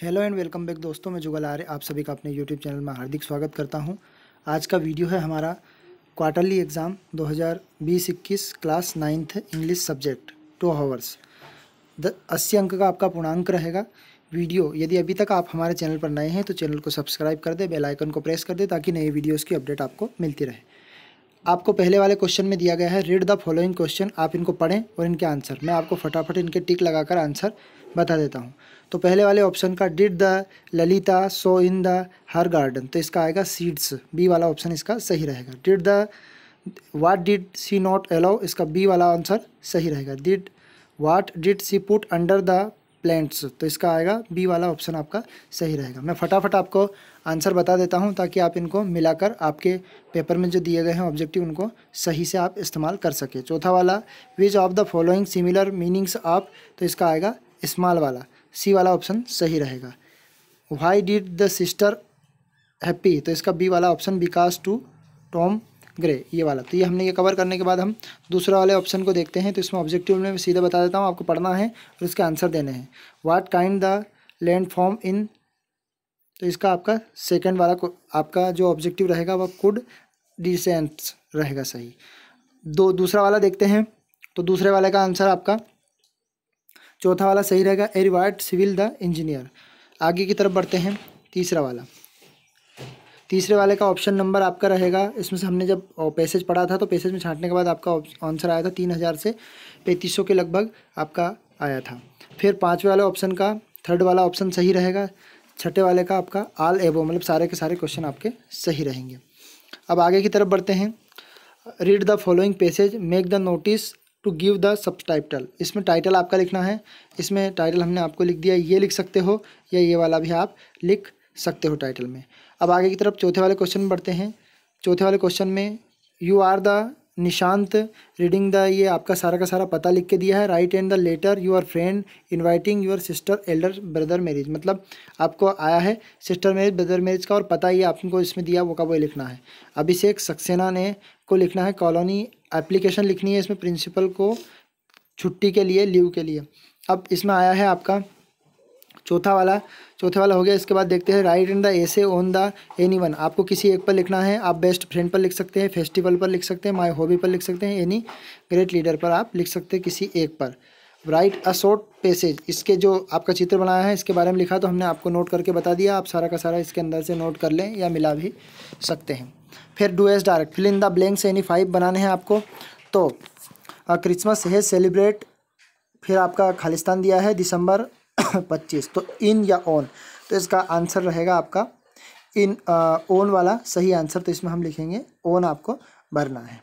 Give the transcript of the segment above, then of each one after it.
Hello and welcome back दोस्तों, मैं जुगल आर्य, आप सभी का अपने यूट्यूब चैनल में हार्दिक स्वागत करता हूँ। आज का वीडियो है हमारा quarterly exam 2020-21 class ninth English subject two hours the अस्सी अंक का आपका पूर्णांक रहेगा। वीडियो यदि अभी तक आप हमारे चैनल पर नए हैं तो चैनल को सब्सक्राइब कर दे बेलाइकन को प्रेस कर दें, ताकि नए वीडियोज़ की अपडेट आपको मिलती रहे। आपको पहले वाले क्वेश्चन में दिया गया है रीड द फॉलोइंग क्वेश्चन आप इनको पढ़ें और इनके आंसर मैं आपको फटाफट इनके टिक लगाकर आंसर बता देता हूँ। तो पहले वाले ऑप्शन का did the Lalita sow in the her garden तो इसका आएगा सीड्स बी वाला ऑप्शन इसका सही रहेगा। Did the what did she not allow इसका बी वाला आंसर सही रहेगा। Did what did she put under the plants तो इसका आएगा बी वाला ऑप्शन आपका सही रहेगा। मैं फटाफट आपको आंसर बता देता हूँ ताकि आप इनको मिलाकर आपके पेपर में जो दिए गए हैं ऑब्जेक्टिव उनको सही से आप इस्तेमाल कर सके। चौथा वाला which of the following similar meanings of तो इसका आएगा स्मॉल वाला। सी वाला ऑप्शन सही रहेगा। Why did the sister happy तो इसका बी वाला ऑप्शन बिकास टू टॉम ग्रे ये वाला। तो ये हमने ये कवर करने के बाद हम दूसरे वाले ऑप्शन को देखते हैं। तो इसमें ऑब्जेक्टिव में सीधे बता देता हूँ, आपको पढ़ना है और इसके आंसर देने हैं। What kind the land form in तो इसका आपका सेकंड वाला आपका जो ऑब्जेक्टिव रहेगा वह कुड डिसेंट्स रहेगा सही। दो, दूसरा वाला देखते हैं। तो दूसरे वाले का आंसर आपका, चौथा वाला सही रहेगा। A reward civil the engineer आगे की तरफ़ बढ़ते हैं, तीसरा वाला। तीसरे वाले का ऑप्शन नंबर आपका रहेगा। इसमें से हमने जब पैसेज पढ़ा था तो पैसेज में छांटने के बाद आपका आंसर आया था तीन हज़ार से पैंतीस सौ के लगभग आपका आया था। फिर पाँचवें वाले ऑप्शन का थर्ड वाला ऑप्शन सही रहेगा। छठे वाले का आपका आल एबो मतलब सारे के सारे क्वेश्चन आपके सही रहेंगे। अब आगे की तरफ़ बढ़ते हैं। Read the following passage make the notice to give the subtitle इसमें टाइटल आपका लिखना है। इसमें टाइटल हमने आपको लिख दिया, ये लिख सकते हो, या ये वाला भी आप लिख सकते हो टाइटल में। अब आगे की तरफ़ चौथे वाले क्वेश्चन बढ़ते हैं। चौथे वाले क्वेश्चन में you are the Nishant reading the ये आपका सारा का सारा पता लिख के दिया है। Write and the letter your friend inviting your sister elder brother marriage मतलब आपको आया है सिस्टर मैरिज ब्रदर मैरिज का और पता ही आपको इसमें दिया, वो का वो लिखना है। अभिषेक सक्सेना ने को लिखना है कॉलोनी एप्लीकेशन लिखनी है इसमें प्रिंसिपल को छुट्टी के लिए लीव के लिए। अब इसमें आया है आपका चौथा वाला चौथा वाला हो गया, इसके बाद देखते हैं write in the essay on the any one आपको किसी एक पर लिखना है, आप बेस्ट फ्रेंड पर लिख सकते हैं फेस्टिवल पर लिख सकते हैं माई हॉबी पर लिख सकते हैं एनी ग्रेट लीडर पर आप लिख सकते हैं किसी एक पर. राइट अ शॉर्ट पैसेज इसके जो आपका चित्र बनाया है, इसके बारे में लिखा तो हमने आपको नोट करके बता दिया, आप सारा का सारा इसके अंदर से नोट कर लें या मिला भी सकते हैं. फिर do as direct fill in the blanks any five बनाने हैं आपको. तो क्रिसमस है सेलिब्रेट फिर आपका खालिस्तान दिया है, दिसंबर पच्चीस। तो इन या ऑन तो इसका आंसर रहेगा आपका, इन ओन वाला सही आंसर तो इसमें हम लिखेंगे ओन आपको भरना है।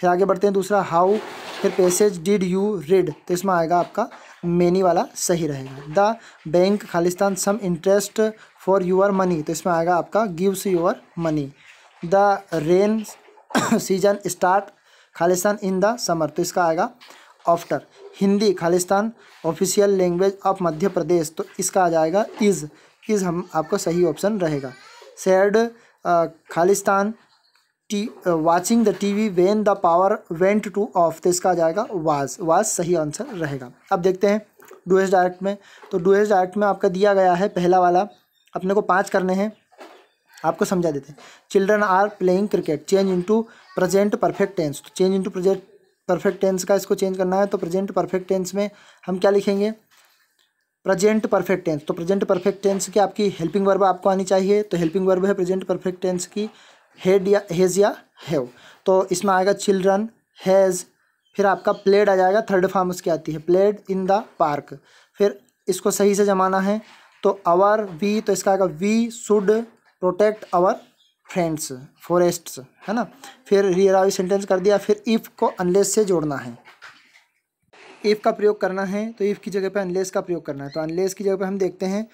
फिर आगे बढ़ते हैं, दूसरा हाउ फिर पैसेज डिड यू रीड तो इसमें आएगा आपका मेनी वाला सही रहेगा। The bank Khalistan some interest for your money तो इसमें आएगा आपका gives your money the rain season start Khalistan in the summer तो इसका आएगा after Hindi, Khalistan, official language of Madhya Pradesh. तो इसका आ जाएगा इज़। इज़ हम, आपका सही ऑप्शन रहेगा। सेड खालिस्तान T watching the TV when the power went to off तो इसका आ जाएगा वाज वाज सही आंसर रहेगा। अब देखते हैं डू एस डायरेक्ट में। तो डू एस डायरेक्ट में आपका दिया गया है पहला वाला। अपने को पाँच करने हैं। आपको समझा देते हैं। Children are playing cricket change into present perfect tense तो change into present perfect tense का इसको चेंज करना है तो प्रेजेंट परफेक्ट टेंस में हम क्या लिखेंगे? प्रेजेंट परफेक्ट टेंस तो प्रेजेंट परफेक्ट टेंस की आपकी हेल्पिंग वर्ब आपको आनी चाहिए तो हेल्पिंग वर्ब है प्रेजेंट परफेक्ट टेंस की हेड या हेज या हैव तो इसमें आएगा चिल्ड्रन हैज़ फिर आपका प्लेड आ जाएगा थर्ड फॉर्म उसकी आती है प्लेड इन द पार्क फिर इसको सही से जमाना है तो आवर वी तो इसका आएगा we should protect our friends forests है ना? फिर रियरावी सेंटेंस कर दिया, फिर इफ़ को अनलेस से जोड़ना है। इफ़ का प्रयोग करना है तो इफ़ की जगह पे अनलेस का प्रयोग करना है। तो अनलेस की जगह पे हम देखते हैं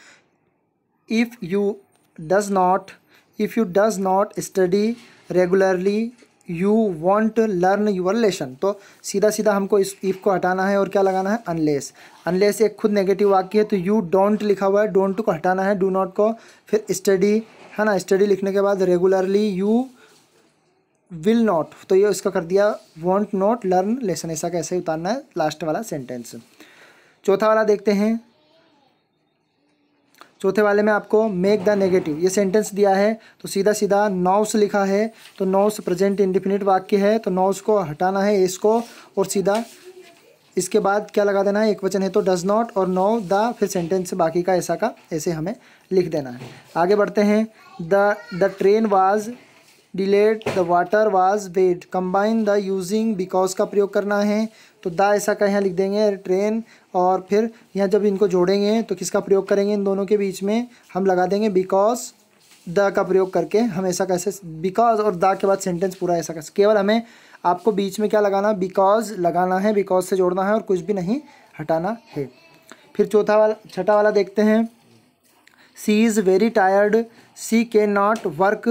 if you does not if you does not study regularly you won't learn your lesson तो सीधा सीधा हमको इस इफ़ को हटाना है और क्या लगाना है? अनलेस अनलेस एक खुद नेगेटिव वाक्य है तो यू डोंट लिखा हुआ है डोंट को हटाना है डू नॉट को, फिर स्टडी है ना स्टडी लिखने के बाद रेगुलरली यू विल नॉट तो ये इसका कर दिया वॉन्ट नॉट लर्न लेसन ऐसा कैसे उतारना है लास्ट वाला सेंटेंस चौथा वाला देखते हैं। चौथे वाले में आपको मेक द नेगेटिव ये सेंटेंस दिया है तो सीधा सीधा नौस लिखा है तो नौस प्रेजेंट इंडिफिनिट वाक्य है तो नौस को हटाना है, इसको, और सीधा इसके बाद क्या लगा देना है? एक वचन है तो डज नॉट और नो द फिर सेंटेंस बाकी का ऐसा का, ऐसे हमें लिख देना है। आगे बढ़ते हैं। The the train was delayed the water was wet combine the using because का प्रयोग करना है। तो द ऐसा का यहाँ लिख देंगे ट्रेन और फिर यहाँ जब इनको जोड़ेंगे तो किसका प्रयोग करेंगे? इन दोनों के बीच में हम लगा देंगे बिकॉज़ द का प्रयोग करके हम ऐसा कैसे बिकॉज़ और द के बाद सेंटेंस पूरा ऐसा कैसे केवल हमें आपको बीच में क्या लगाना बिकॉज़ लगाना है बिकॉज़ से जोड़ना है और कुछ भी नहीं हटाना है। फिर चौथा वाला, छठा वाला देखते हैं। She is very tired she can not work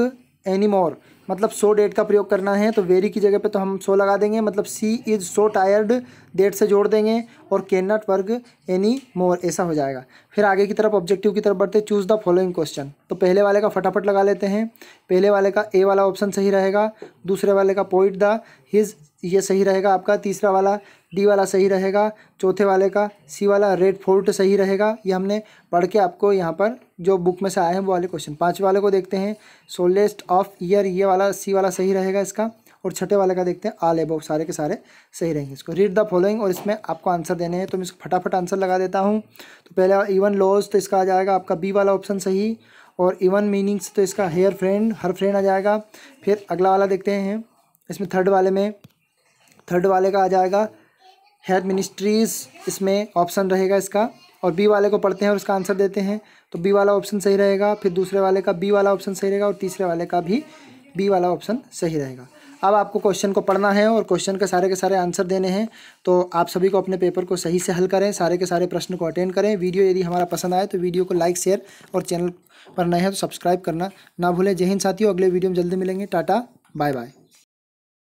any more मतलब सो डेट का प्रयोग करना है तो वेरी की जगह पे तो हम सो लगा देंगे। मतलब she is so tired that से जोड़ देंगे और can not work any more ऐसा हो जाएगा। फिर आगे की तरफ़ ऑब्जेक्टिव की तरफ़ बढ़ते चूज़ द फॉलोइंग क्वेश्चन तो पहले वाले का फटाफट लगा लेते हैं। पहले वाले का ए वाला ऑप्शन सही रहेगा, दूसरे वाले का पॉइंट द हिज ये सही रहेगा आपका। तीसरा वाला डी वाला सही रहेगा, चौथे वाले का सी वाला रेड फोर्ट सही रहेगा। ये हमने पढ़ के आपको यहाँ पर जो बुक में से आए हैं वो वाले क्वेश्चन पाँच वाले को देखते हैं। सोलेस्ट ऑफ़ ईयर ये वाला सी वाला सही रहेगा इसका। और छठे वाले का देखते हैं। आल एबव सारे के सारे सही रहेंगे इसको। रीड द फॉलोइंग और इसमें आपको आंसर देने हैं। तो मैं इसको फटाफट आंसर लगा देता हूँ। तो पहले इवन लॉज तो इसका आ जाएगा। आपका बी वाला ऑप्शन सही। और इवन मीनिंग्स तो इसका हेयर फ्रेंड हर फ्रेंड आ जाएगा। फिर अगला वाला देखते हैं। इसमें थर्ड वाले में थर्ड वाले का आ जाएगा। हेल्थ मिनिस्ट्रीज़ इसमें ऑप्शन रहेगा इसका और बी वाले को पढ़ते हैं और उसका आंसर देते हैं। तो बी वाला ऑप्शन सही रहेगा, फिर दूसरे वाले का बी वाला ऑप्शन सही रहेगा और तीसरे वाले का भी बी वाला ऑप्शन सही रहेगा। अब आपको क्वेश्चन को पढ़ना है और क्वेश्चन के सारे के सारे आंसर देने हैं। तो आप सभी को अपने पेपर को सही से हल करें, सारे के सारे प्रश्न को अटेंड करें। वीडियो यदि हमारा पसंद आए तो वीडियो को लाइक शेयर और चैनल पर नए हैं तो सब्सक्राइब करना ना भूलें। जय हिंद साथियों, अगले वीडियो में जल्दी मिलेंगे। Tata bye bye